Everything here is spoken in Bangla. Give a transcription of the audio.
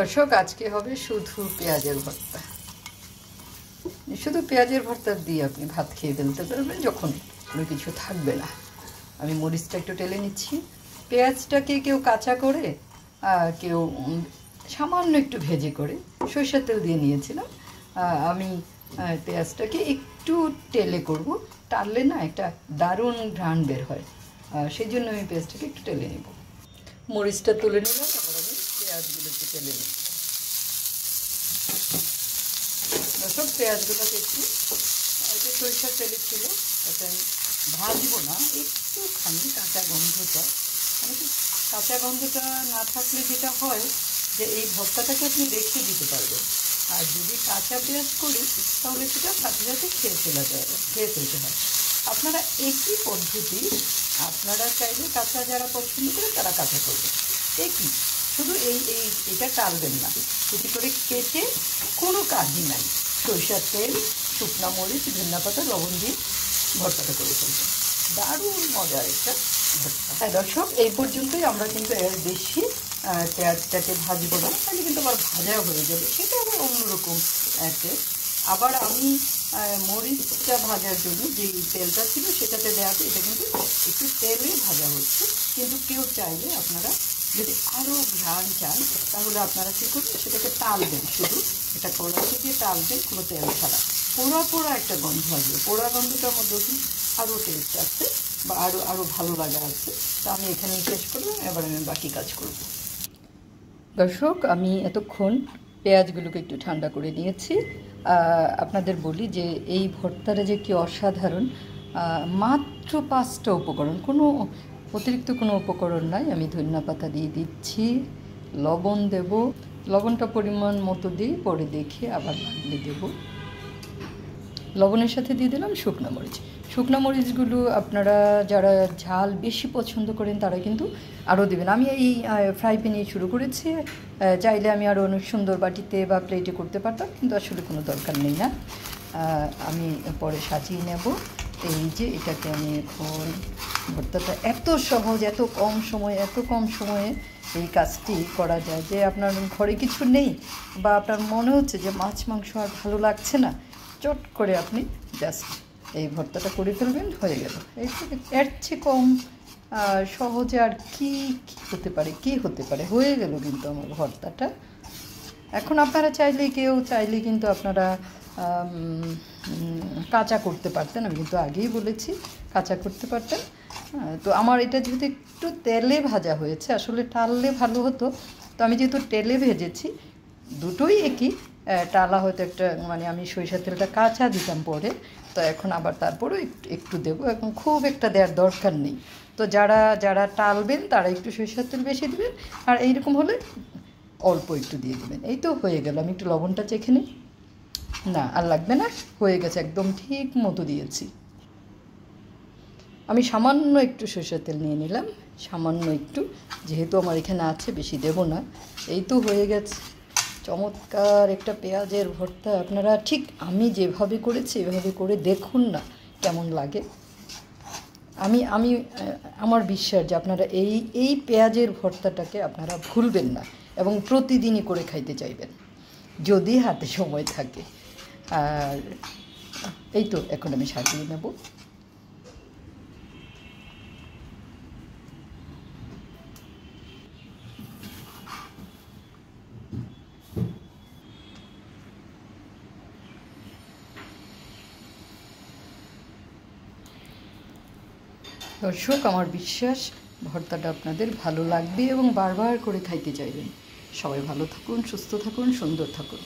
দর্শক, আজকে হবে শুধু পেঁয়াজের ভর্তা। শুধু পেঁয়াজের ভর্তা দিয়ে আপনি ভাত খেয়ে ফেলতে পারবেন যখন কোনো কিছু থাকবে না। আমি মরিচটা একটু টেলে নিচ্ছি। পেঁয়াজটাকে কেউ কাঁচা করে কেউ সামান্য একটু ভেজে করে সরিষার তেল দিয়ে নিয়েছিলাম। আমি পেঁয়াজটাকে একটু টেলে করব। টাললে না একটা দারুণ ঘ্রাণ বের হয়। সেই জন্য আমি পেঁয়াজটাকে একটু টেলে নেব। মরিচটা তুলে নিলাম। পেঁয়াজগুলো একটু টেলে নিই দর্শক পেঁয়াজগুলোকে একটু এটা সরিষার তেলে ছিল এটা আমি ভাজবো না, একটুখানি কাঁচা গন্ধটা। মানে কাঁচা গন্ধটা না থাকলে যেটা হয় যে এই ভর্তাটাকে আপনি রেখে দিতে পারবেন। আর যদি কাঁচা পেঁয়াজ করি, তাহলে সেটা সাথে সাথে খেয়ে ফেলা যায়, খেয়ে ফেলতে হয়। আপনারা একই পদ্ধতি, আপনারা চাইলে কাঁচা যারা পছন্দ করে তারা কাঁচা করবে একই। শুধু এই এই, এটা টালবেন না। কুটি করে কেটে কোনো কাজই নাই। সরিষার তেল, শুকনা মরিচ, ধনিয়া পাতা, লবণ দিয়ে ভর্তাটা করে ফেলবেন। দারুণ মজার একটা ভর্তা। হ্যাঁ দর্শক, এই পর্যন্তই আমরা কিন্তু এর বেশি পেঁয়াজটাকে ভাজবো না, তাহলে কিন্তু আবার ভাজা হয়ে যাবে। সেটা আবার অন্যরকম একটা। আবার আমি মরিচটা ভাজার জন্য যে তেলটা ছিল সেটাতে দেওয়াতে এটা কিন্তু একটু তেলে ভাজা হচ্ছে। কিন্তু কেউ চাইলে আপনারা যদি আরও ঘ্রাণ চান, তাহলে আপনারা কী করবেন, সেটাকে টালবেন শুধু। এটা কড়াইতে দিয়ে টালবেন কোনো তেল ছাড়া। পোড়া পোড়া একটা গন্ধ আসবে। পোড়া গন্ধটার মধ্যেও কিন্তু আরও টেস্ট আসছে বা আরও আরও ভালো লাগা আছে তা আমি এখানেই শেষ করলাম। এবার আমি বাকি কাজ করব। দর্শক, আমি এতক্ষণ পেঁয়াজগুলোকে একটু ঠান্ডা করে নিয়েছি। আপনাদের বলি যে এই ভর্তাটা যে কি অসাধারণ। মাত্র পাঁচটা উপকরণ। কোনো অতিরিক্ত কোনো উপকরণ নাই, আমি ধনিয়া পাতা দিয়ে দিচ্ছি, লবণ দেব, লবণটা পরিমাণ মতো দিই পরে দেখে আবার লাগলে দেবো। লবণের সাথে দিয়ে দিলাম শুকনো মরিচ। শুকনো মরিচগুলো আপনারা যারা ঝাল বেশি পছন্দ করেন, তারা কিন্তু আরও দেবেন। আমি এই ফ্রাই প্যানে শুরু করেছি চাইলে আমি আরও অনেক সুন্দর বাটিতে বা প্লেটে করতে পারতাম, কিন্তু আসলে কোনো দরকার নেই না। আমি পরে সাজিয়ে নেব। এই যে এটাকে আমি এখন ভর্তাটা এত সহজ, এত কম সময়ে, এত কম সময়ে এই কাজটি করা যায় যে আপনার ঘরে কিছু নেই বা আপনার মনে হচ্ছে যে মাছ, মাংস আর ভালো লাগছে না, চট করে আপনি জাস্ট এই ভর্তাটা করে ফেলবেন, হয়ে গেল। এই এর চেয়ে কম সহজে আর কি হতে পারে, কি হতে পারে? হয়ে গেল কিন্তু আমার ভর্তাটা। এখন আপনারা চাইলে, কেউ চাইলে কিন্তু আপনারা কাঁচা করতে পারতেন, আমি কিন্তু আগেই বলেছি, কাঁচা করতে পারতেন। তো আমার এটা যেহেতু একটু তেলে ভাজা হয়েছে, আসলে টাললে ভালো হতো। তো আমি যেহেতু তেলে ভেজেছি, দুটোই একই টালা হয়তো একটা মানে আমি সরিষার তেলটা কাঁচা দিতাম পরে, তো এখন আবার তারপরেও একটু দেবো, এখন খুব একটা দেওয়ার দরকার নেই। তো যারা যারা টালবেন, তারা একটু সরিষার তেল বেশি দেবেন, আর এইরকম হলে অল্প একটু দিয়ে দেবেন। এই তো হয়ে গেল, আমি একটু লবণটা চেখে নিই। না, আর লাগবে না? হয়ে গেছে, একদম ঠিক মতো দিয়েছি। আমি সামান্য একটু সরষের তেল নিয়ে নিলাম। সামান্য একটু, যেহেতু আমার এখানে আছে, বেশি দেব না। এই তো হয়ে গেছে। চমৎকার একটা পেঁয়াজের ভর্তা। আপনারা ঠিক আমি যেভাবে করেছি, এভাবে করে দেখুন না কেমন লাগে। আমি আমি আমার বিশ্বাস যে আপনারা এই এই পেঁয়াজের ভর্তাটাকে আপনারা ভুলবেন না এবং প্রতিদিনই করে খাইতে চাইবেন। যদি হাতে সময় থাকে। আর এই তো এখন আমি সাজিয়ে নেব। দর্শক, আমার বিশ্বাস, ভর্তাটা আপনাদের ভালো লাগবে এবং বারবার করে খাইতে চাইবেন। সবাই ভালো থাকুন, সুস্থ থাকুন, সুন্দর থাকুন।